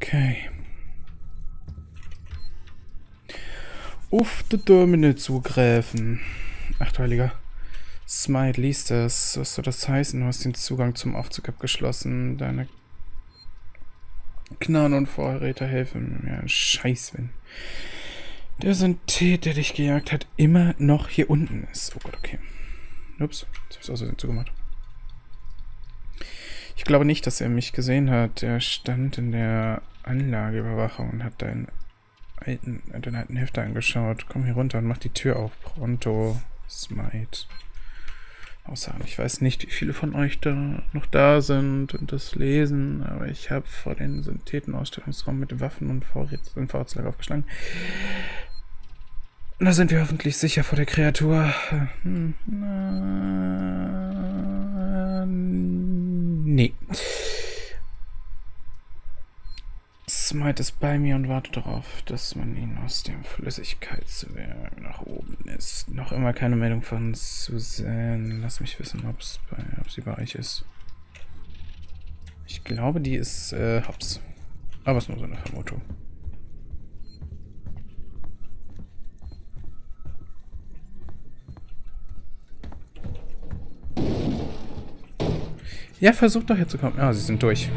Okay. Auf die Terminal zugreifen. Ach du Heiliger. Smite, liest das. Was soll das heißen? Du hast den Zugang zum Aufzug abgeschlossen. Deine Knarren und Vorräte helfen. Ja, scheiß, wenn der Synthet, der dich gejagt hat, immer noch hier unten ist. Oh Gott, okay. Ups, jetzt hab ich es außerdem zugemacht. Ich glaube nicht, dass er mich gesehen hat. Er stand in der Anlageüberwachung und hat deinen alten, deinen alten Hefter angeschaut. Komm hier runter und mach die Tür auf. Pronto. Smite. Aussagen. Ich weiß nicht, wie viele von euch da noch da sind und das lesen, aber ich habe vor den Synthetenausstellungsraum mit Waffen und Vorratslager aufgeschlagen. Da sind wir hoffentlich sicher vor der Kreatur. Hm, na, nee. Smite ist bei mir und wartet darauf, dass man ihn aus dem Flüssigkeitswerk nach oben ist. Noch immer keine Meldung von Suzanne. Lass mich wissen, ob's bei, ob sie bei euch ist. Ich glaube, die ist äh, Hops. Aber es ist nur so eine Vermutung. Ja, versucht doch hier zu kommen. Ah, sie sind durch.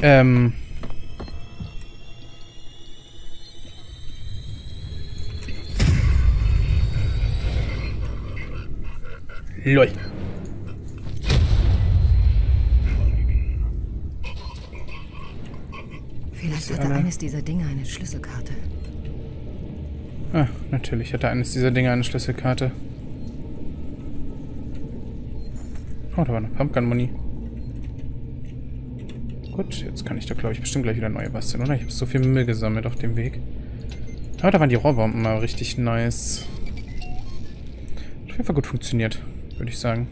Ähm. Lol. Vielleicht hatte eines dieser Dinge eine Schlüsselkarte. Ah, natürlich hatte eines dieser Dinge eine Schlüsselkarte. Oh, da war noch Pumpgun-Money. Gut, jetzt kann ich da, glaube ich, bestimmt gleich wieder neue basteln, oder? Ich habe so viel Müll gesammelt auf dem Weg. Aber da waren die Rohrbomben mal richtig nice. Hat auf jeden Fall gut funktioniert, würde ich sagen.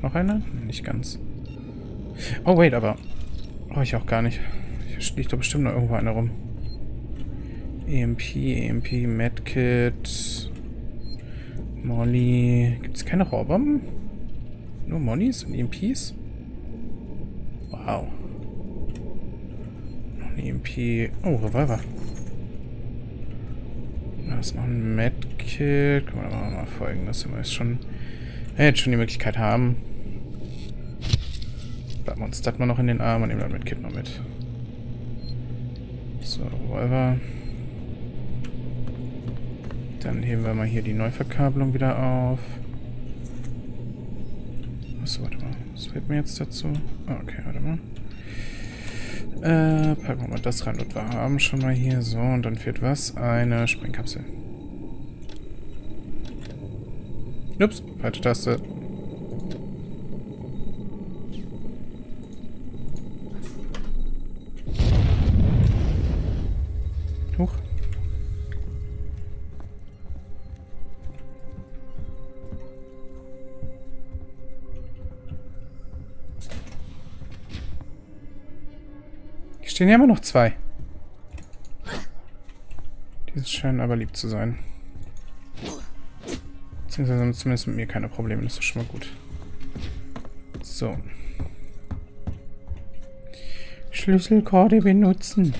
Noch eine? Nicht ganz. Oh, wait, aber... Brauche ich auch gar nicht. Hier liegt doch bestimmt noch irgendwo eine rum. EMP, EMP, Medkit... Molly... Gibt es keine Rohrbomben? Nur Mollys und EMPs? Wow. EMP. Oh, Revolver. Da ist noch ein Medkit. Können wir mal folgendes, wenn wir jetzt schon, ja, jetzt schon die Möglichkeit haben. Bleiben wir uns das mal noch in den Arm und nehmen das Medkit noch mit. So, Revolver. Dann heben wir mal hier die Neuverkabelung wieder auf. Achso, warte mal. Was fällt mir jetzt dazu? Ah, okay, warte mal. Äh, packen wir mal das rein. Und wir haben schon mal hier. So, und dann fehlt was? Eine Sprengkapsel. Ups, falsche Taste. Stehen ja immer noch zwei. Die scheinen aber lieb zu sein. Beziehungsweise haben zumindest mit mir keine Probleme. Das ist schon mal gut. So. Schlüsselkorde benutzen.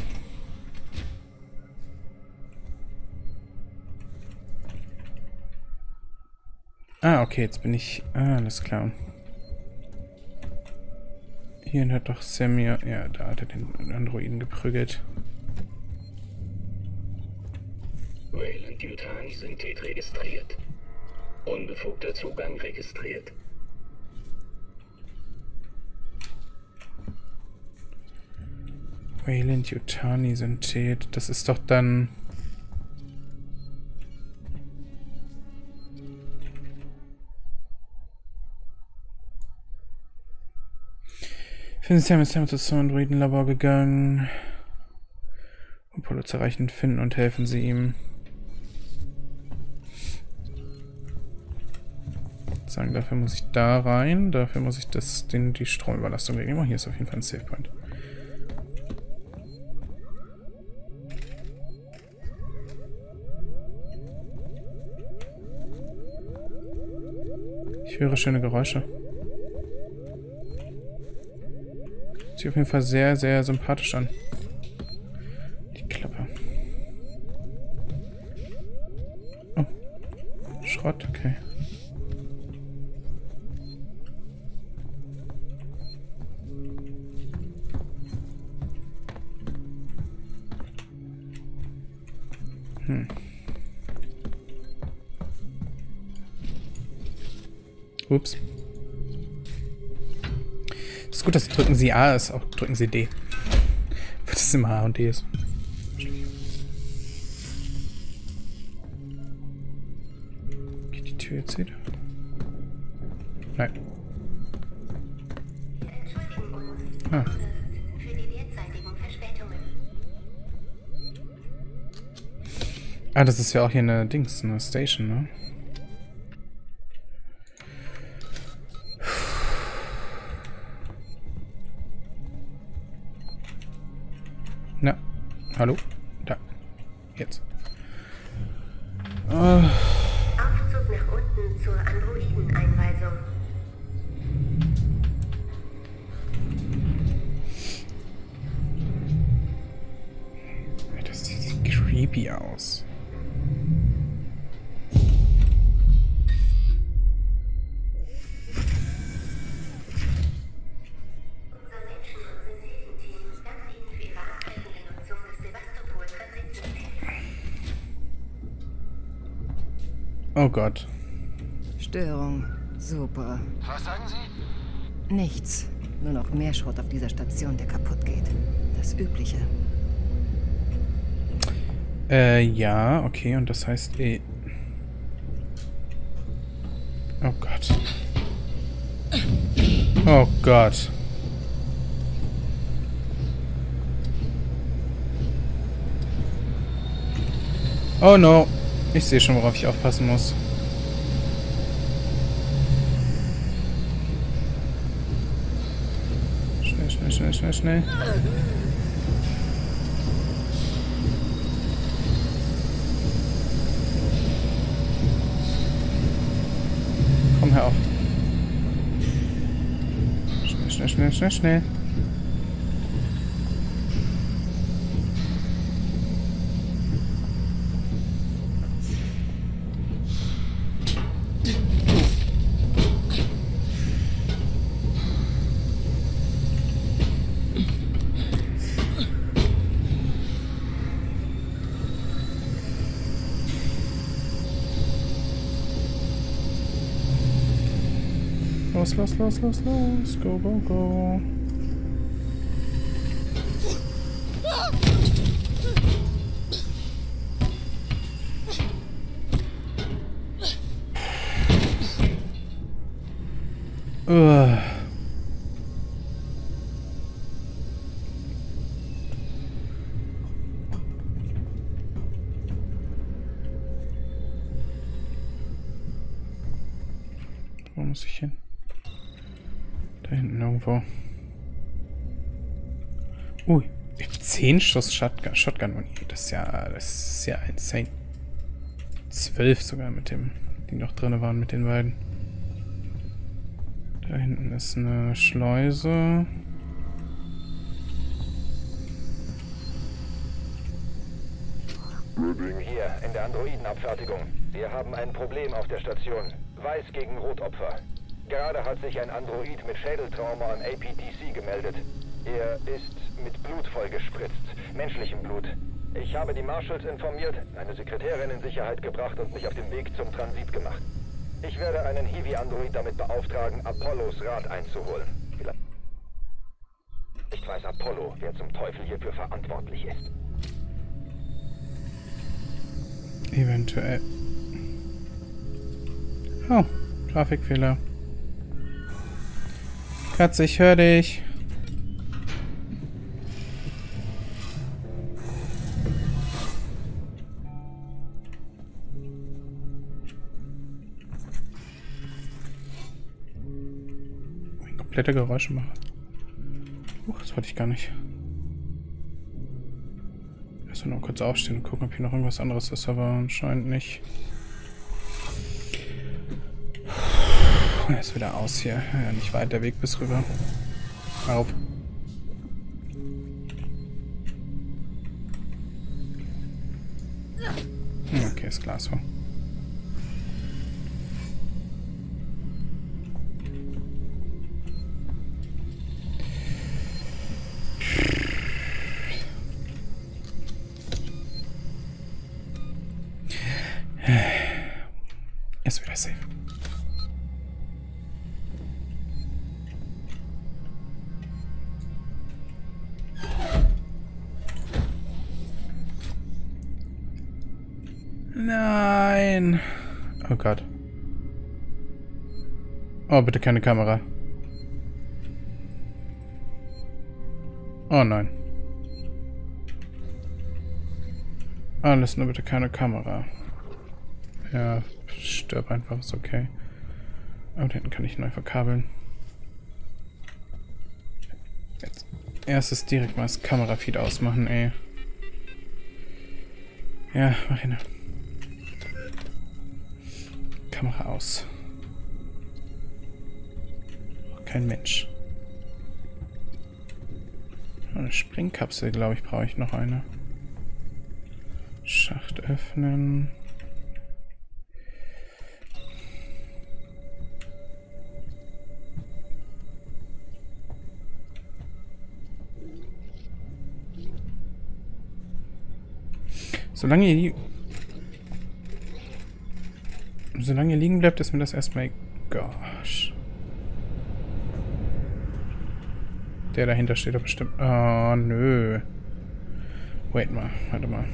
Ah, okay, jetzt bin ich... Ah, alles klar. Hierhin hat doch Samir... Ja, da hat er den Androiden geprügelt. Wayland Yutani Synthet registriert. Unbefugter Zugang registriert. Wayland Yutani Synthet. Das ist doch dann... Ich bin sehr mit Sam zum Androidenlabor gegangen. Und zu erreichen, finden und helfen sie ihm. Sagen, dafür muss ich da rein, dafür muss ich das, den, die Stromüberlastung regeln. Oh, hier ist auf jeden Fall ein Safe Point. Ich höre schöne Geräusche. Sieht auf jeden Fall sehr, sehr sympathisch an. Die Klappe. Oh. Schrott, okay. Hm. Ups. Ist gut, dass drücken Sie A ist, auch drücken Sie D. Wird es immer A und D ist. Geht die Tür jetzt wieder? Nein. Ah. Ah, das ist ja auch hier eine Dings, eine Station, ne? Creepy aus. Oh Gott. Störung. Super. Was sagen Sie? Nichts. Nur noch mehr Schrott auf dieser Station, der kaputt geht. Das Übliche. Äh, ja, okay, und das heißt eh. Oh Gott. Oh Gott. Oh no. Ich sehe schon, worauf ich aufpassen muss. Schnell, schnell, schnell, schnell, schnell. Auf. Schnell, schnell, schnell, schnell, schnell. Los, los, los, los, los. Go, go, go. 10 Schuss Shotgun, Shotgun Uni. Das ist ja, das ist ja insane. 12 sogar mit dem, die noch drin waren mit den beiden. Da hinten ist eine Schleuse. Hier, in der Androidenabfertigung. Wir haben ein Problem auf der Station. Weiß gegen Rotopfer. Gerade hat sich ein Android mit Schädeltrauma am APTC gemeldet. Er ist mit Blut vollgespritzt, menschlichem Blut. Ich habe die Marshals informiert, eine Sekretärin in Sicherheit gebracht und mich auf den Weg zum Transit gemacht. Ich werde einen Hiwi-Android damit beauftragen, Apollos Rat einzuholen. Vielleicht ich weiß Apollo, wer zum Teufel hierfür verantwortlich ist. Eventuell. Oh, Grafikfehler. Katze, ich höre dich. Ein kompletter Geräuschemacher. Huch, das wollte ich gar nicht. Erstmal noch kurz aufstehen und gucken, ob hier noch irgendwas anderes ist, aber anscheinend nicht. er ist wieder aus hier. Ja, nicht weit der Weg bis rüber. Auf. Hm, Okay, ist klar so. Ist wieder safe. Nein. Oh Gott. Oh, bitte keine Kamera. Oh nein. Alles nur bitte keine Kamera. Ja, stirb einfach, ist okay. Aber hinten kann ich neu verkabeln. Jetzt erstes direkt mal das Kamerafeed ausmachen, ey. Ja, mach hin. Kamera aus. Kein Mensch. Eine Springkapsel, glaube ich, brauche ich noch eine. Schacht öffnen. Solange ihr, solange ihr liegen bleibt, ist mir das erstmal... Gosh. Der dahinter steht doch bestimmt... Oh, nö. Wait mal, warte mal.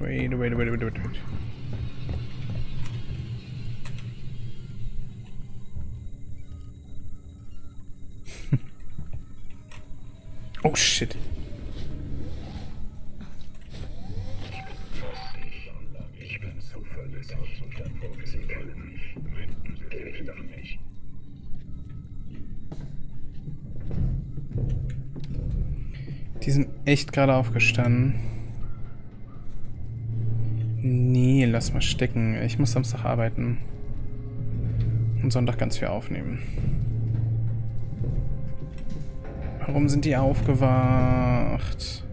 Wait, wait, wait, wait, wait, wait. oh, shit. Die sind echt gerade aufgestanden. Nee, lass mal stecken. Ich muss Samstag arbeiten. Und Sonntag ganz viel aufnehmen. Warum sind die aufgewacht?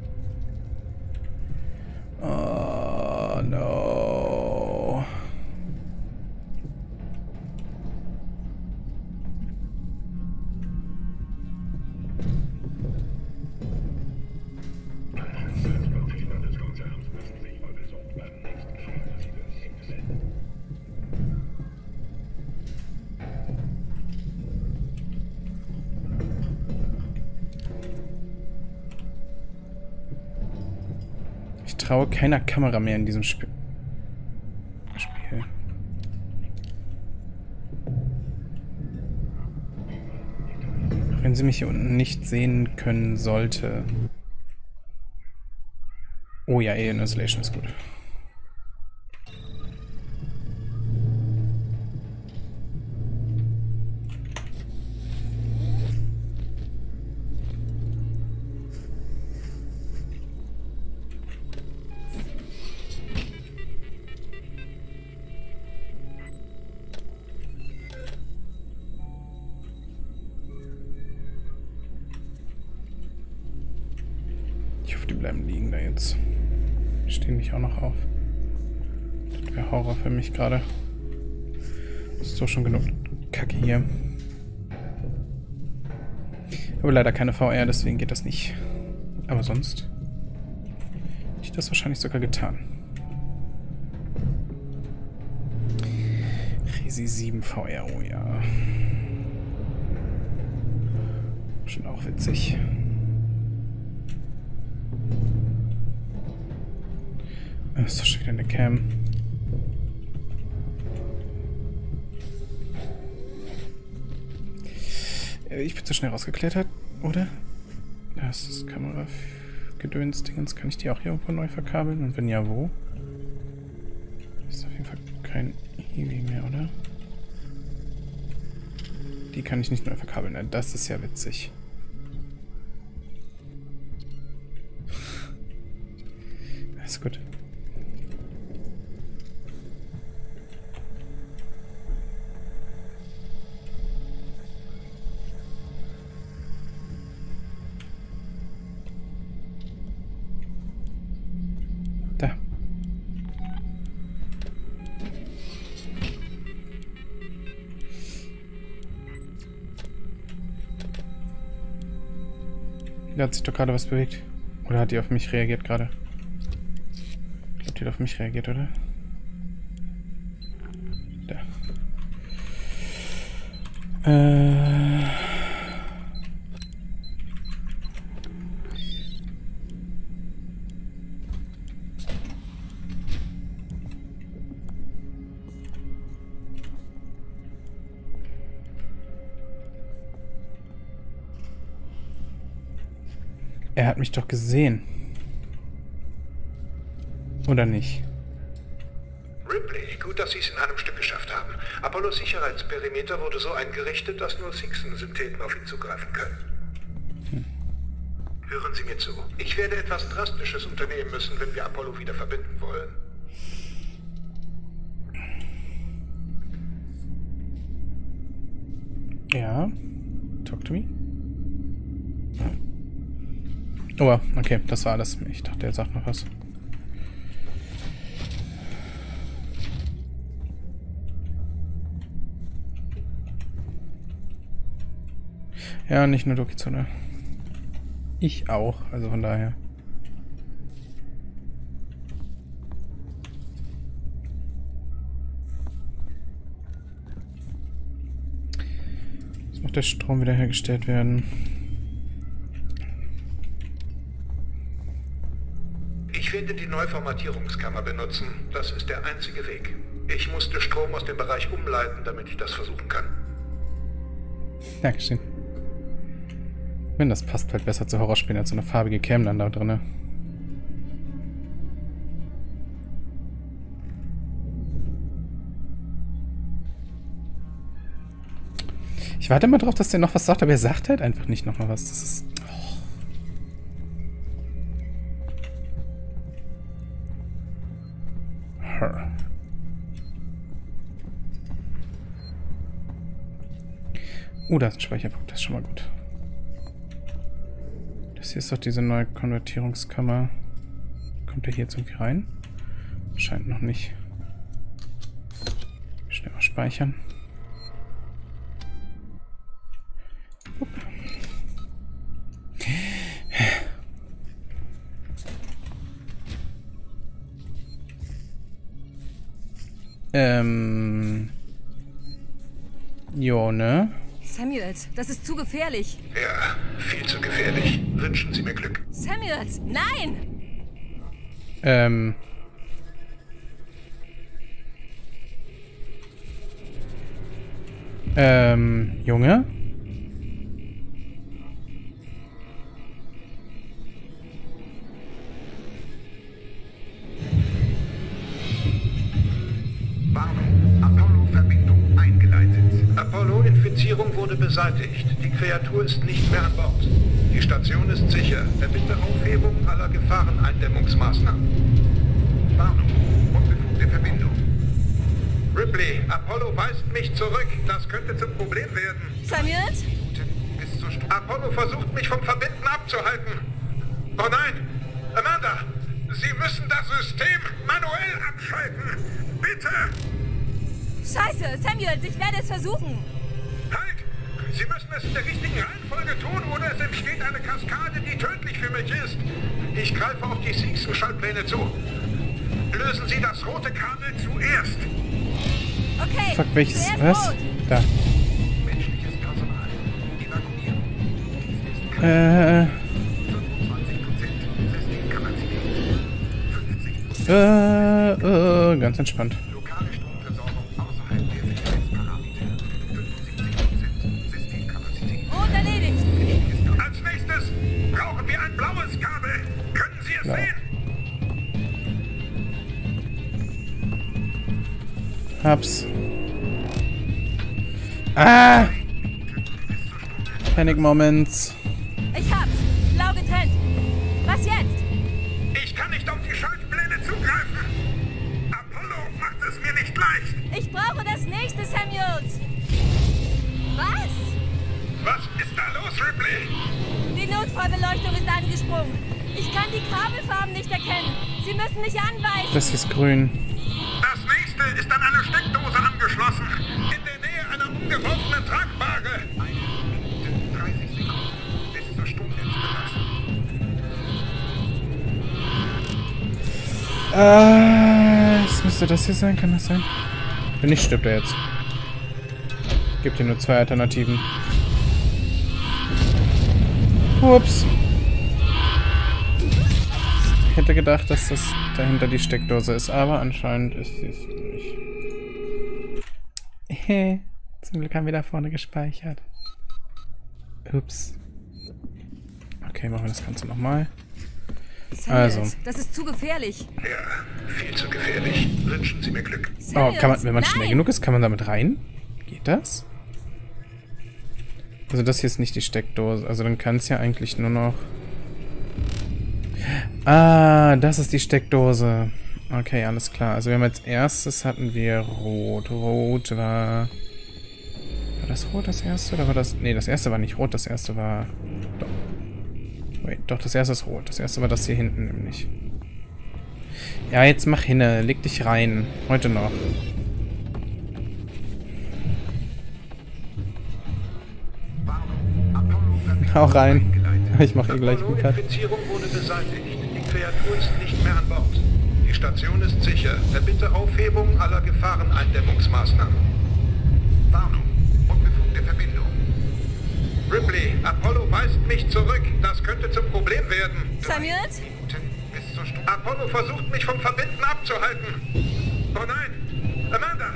Traue keiner Kamera mehr in diesem Spiel. Spiel. Wenn sie mich hier unten nicht sehen können sollte. Oh ja, Alien Isolation ist gut. Bleiben liegen da jetzt. Stehen nicht auch noch auf. Das wäre Horror für mich gerade. Ist doch schon genug Kacke hier. Aber leider keine VR, deswegen geht das nicht. Aber sonst hätte ich das wahrscheinlich sogar getan. Resi 7 VR, oh ja. Schon auch witzig. Das ist doch schon wieder eine Cam. Äh, Ich bin zu schnell rausgeklettert, oder? Das ist das Kamera-Gedöns-Dingens. Kann ich die auch hier irgendwo neu verkabeln? Und wenn ja, wo? Ist auf jeden Fall kein Hiwi mehr, oder? Die kann ich nicht neu verkabeln. Na, Das ist ja witzig. Da hat sich doch gerade was bewegt. Oder hat die auf mich reagiert gerade? Ich glaube, die hat auf mich reagiert, oder? Da. Äh. Mich doch gesehen. Oder nicht? Ripley, gut, dass Sie es in einem Stück geschafft haben. Apollos Sicherheitsperimeter wurde so eingerichtet, dass nur Sixen-Syntheten auf ihn zugreifen können. Hören Sie mir zu. Ich werde etwas Drastisches unternehmen müssen, wenn wir Apollo wieder verbinden wollen. Ja. Talk to me. Oh, okay, das war alles. Ich dachte, er sagt noch was. Ja, nicht nur Dokizune. Ich auch, also von daher. Jetzt muss der Strom wiederhergestellt werden. Werde die Neuformatierungskammer benutzen. Das ist der einzige Weg. Ich musste Strom aus dem Bereich umleiten, damit ich das versuchen kann. Dankeschön. Wenn das passt halt besser zu Horrorspielen als so eine farbige Cam dann da drin. Ich warte immer drauf, dass der noch was sagt, aber er sagt halt einfach nicht noch mal was. Das ist... Oh, da ist ein Speicherpunkt, das ist schon mal gut. Das hier ist doch diese neue Konvertierungskammer. Kommt der hier jetzt irgendwie rein? Scheint noch nicht. Schnell mal speichern. Ähm. Jo, ne? Samuels, das ist zu gefährlich. Ja, viel zu gefährlich. Wünschen Sie mir Glück. Samuels, nein! Ähm. Ähm, Junge? Apollo-Infizierung wurde beseitigt. Die Kreatur ist nicht mehr an Bord. Die Station ist sicher. Erbitte Aufhebung aller Gefahreneindämmungsmaßnahmen. Warnung. Unbefugte Verbindung. Ripley, Apollo weist mich zurück. Das könnte zum Problem werden. Samuels? Bis zur Stu Apollo versucht mich vom Verbinden abzuhalten. Oh nein! Amanda! Sie müssen das System manuell abschalten! Bitte! Scheiße, Samuels, ich werde es versuchen. Es in der richtigen Reihenfolge tun, oder es entsteht eine Kaskade, die tödlich für mich ist. Ich greife auf die Sixen-Schaltpläne zu. Lösen Sie das rote Kabel zuerst. Okay. Fuck, welches? Was? rot. Da. Menschliches Personal. Evakuieren. Dies ist Äh. 25% Systemkapazität. 50% Äh, äh, ganz entspannt. Hab's. Ah! Panic Moments. Ich hab's. Blau getrennt. Was jetzt? Ich kann nicht auf die Schaltpläne zugreifen. Apollo macht es mir nicht leicht. Ich brauche das nächste, Samuels. Was? Was ist da los, Ripley? Die Notfallbeleuchtung ist angesprungen. Ich kann die Kabelfarben nicht erkennen. Sie müssen mich anweisen. Das ist grün. angefangene Tragware. Äh, es müsste das hier sein, kann das sein? Wenn nicht, stirbt er jetzt. Gibt hier nur zwei Alternativen. Ups. Ich hätte gedacht, dass das dahinter die Steckdose ist, aber anscheinend ist sie es nicht. Hehe zum Glück haben wir da vorne gespeichert. Ups. Okay, machen wir das Ganze nochmal. Samuels, Also. Das ist zu gefährlich. Ja, viel zu gefährlich. Wünschen Sie mir Glück. Oh, kann man, wenn man nein! schnell genug ist, kann man damit rein? Geht das? Also das hier ist nicht die Steckdose. Also dann kann es ja eigentlich nur noch... Ah, das ist die Steckdose. Okay, alles klar. Also wir haben als erstes hatten wir Rot. Rot war... War das Rot das erste oder war das... Nee, das erste war nicht Rot, das erste war... Doch. Wait, doch, das erste ist Rot. Das erste war das hier hinten nämlich. Ja, jetzt mach hinne. Leg dich rein. Heute noch. Hau rein. Ich mach eh gleich einen Cut. Wurde beseitigt. Die Kreatur ist nicht mehr an Bord. Die Station ist sicher. Erbitte Aufhebung aller Gefahreneindämmungsmaßnahmen. Ripley, Apollo weist mich zurück. Das könnte zum Problem werden. Samuels? Apollo versucht mich vom Verbinden abzuhalten. Oh nein! Amanda!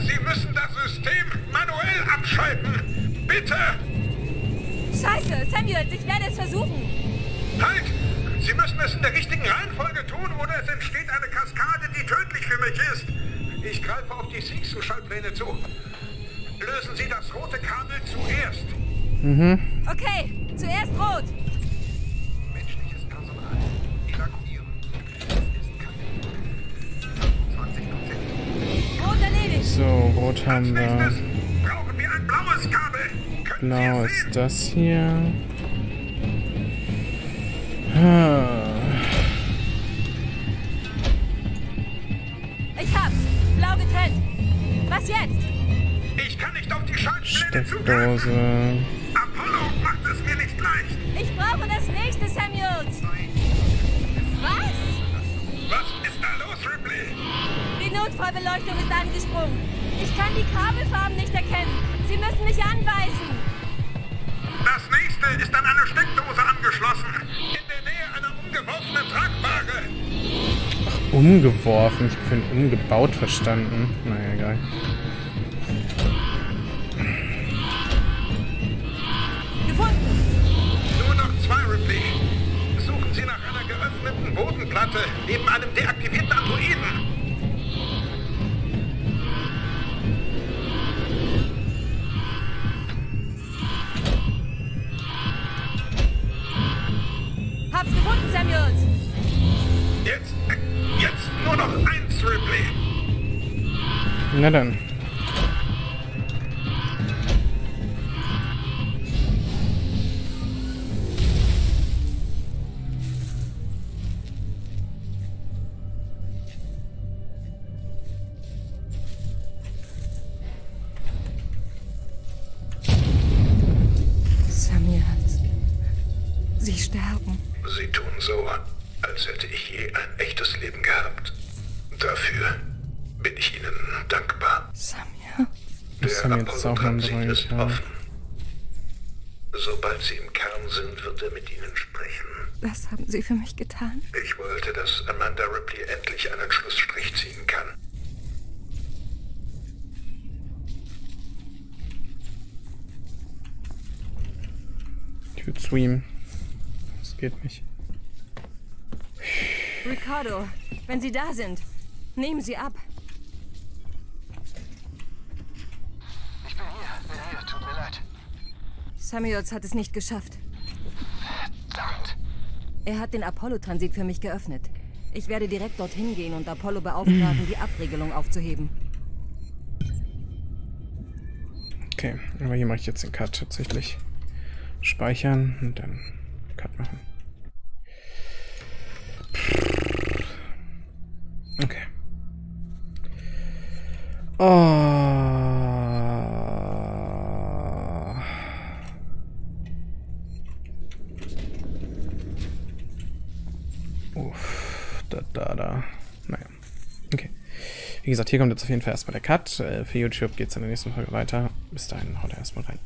Sie müssen das System manuell abschalten! Bitte! Scheiße, Samuels, ich werde es versuchen. Halt! Sie müssen es in der richtigen Reihenfolge tun, oder es entsteht eine Kaskade, die tödlich für mich ist. Ich greife auf die Sixen-Schaltpläne zu. Lösen Sie das rote Kabel zuerst. Okay, zuerst rot. Menschliches Personal. Evakuieren. Ist keine. 20 Prozent. Rot erledigt. So, rot Als haben wir. nächstes brauchen wir ein blaues Kabel. Blau ist das hier. Ah. Umgeworfen. Ich habe für umgebaut verstanden. Naja, egal. Na dann. Samuels. Sie sterben. Sie tun so, als hätte ich je ein echtes Leben gehabt. Dafür bin ich Ihnen dankbar. Jetzt auch Apollo-Transit ist offen. Sobald Sie im Kern sind, wird er mit Ihnen sprechen. Was haben Sie für mich getan? Ich wollte, dass Amanda Ripley endlich einen Schlussstrich ziehen kann. Ich will streamen. Das geht nicht. Ricardo, wenn Sie da sind, nehmen Sie ab. Samuels hat es nicht geschafft. Verdammt. Er hat den Apollo-Transit für mich geöffnet. Ich werde direkt dorthin gehen und Apollo beauftragen, die Abregelung aufzuheben. Okay, aber hier mache ich jetzt den Cut tatsächlich. Speichern und dann Cut machen. Okay. Oh. Uff, da, da, da. Wie gesagt, hier kommt jetzt auf jeden Fall erstmal der Cut. Äh, für YouTube geht es in der nächsten Folge weiter. Bis dahin, haut erstmal rein.